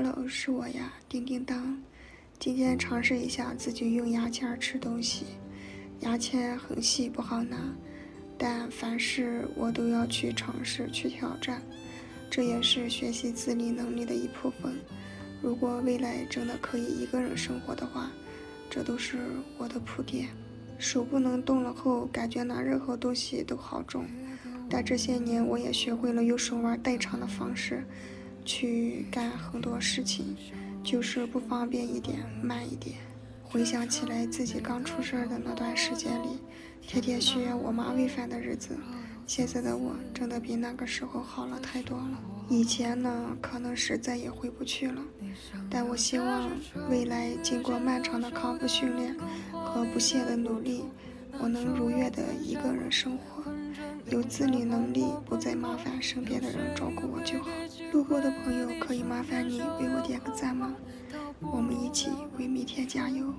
Hello，是我呀，叮叮当。今天尝试一下自己用牙签吃东西。牙签很细，不好拿，但凡事我都要去尝试去挑战，这也是学习自理能力的一部分。如果未来真的可以一个人生活的话，这都是我的铺垫。手不能动了后，感觉拿任何东西都好重。但这些年，我也学会了用手腕代偿的方式，去干很多事情，就是不方便一点，慢一点。回想起来，自己刚出生的那段时间里，天天需要我妈喂饭的日子，现在的我真的比那个时候好了太多了。以前呢，可能是再也回不去了，但我希望未来经过漫长的康复训练和不懈的努力，我能如愿的一个人生活。自理能力，不再麻烦身边的人照顾我就好。路过的朋友，可以麻烦你为我点个赞吗？我们一起为明天加油。